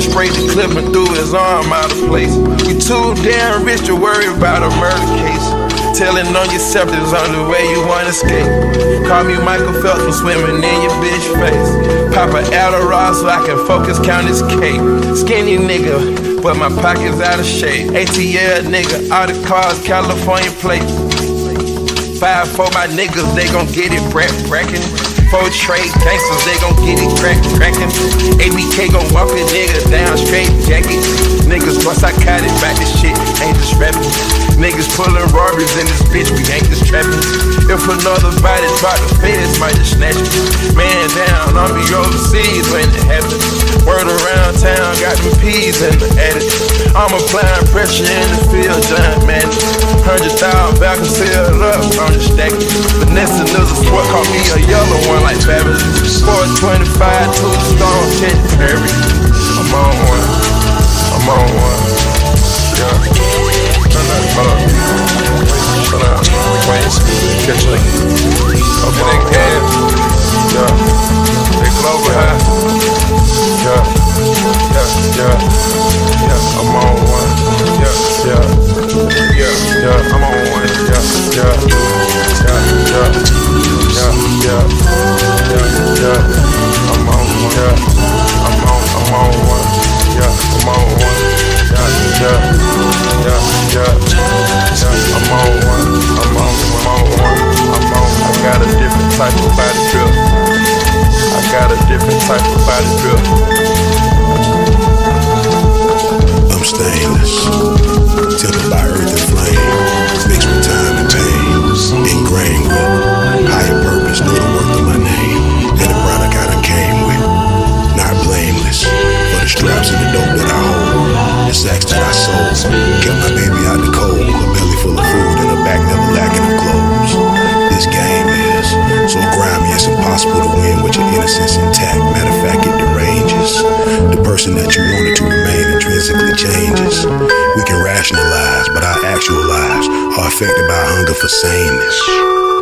straight to clip and threw his arm out of place. We too damn rich to worry about a murder case. Telling on yourself there's only way you wanna escape. Call me Michael Phelps from swimming in your bitch face. Pop a Adderall so I can focus, count his cake. Skinny nigga, but my pocket's out of shape. ATL nigga, all the cars, California plate. Five for my niggas, they gon' get it brackin'. Four trade gangsters, they gon' get it crack crackin'. ABK gon' walk a nigga down straight jacket. Niggas plus I cut it back, this shit ain't just. Niggas pullin' robberies in this bitch, we ain't just. If another body drop the feds, might just snatch it. Man down, I'll be overseas when it happens. Word around town, got them peas in the attic. I'm applying pressure in the field, giant man. Thousand back and sealed up, I'm just stacking. Vanessa knows a sport, call me a yellow one like Babbitt. 425 to the stone, 10 Perry. I'm on one, I'm on one. Type of body build. I got a different type of body build. Impossible to win with your innocence intact. Matter of fact, it deranges. The person that you wanted to remain intrinsically changes. We can rationalize, but our actual lives are affected by hunger for sameness.